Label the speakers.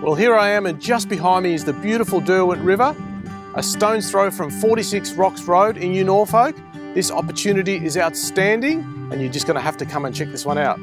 Speaker 1: Well, here I am, and just behind me is the beautiful Derwent River, a stone's throw from 46 Rocks Road in New Norfolk. This opportunity is outstanding, and you're just going to have to come and check this one out.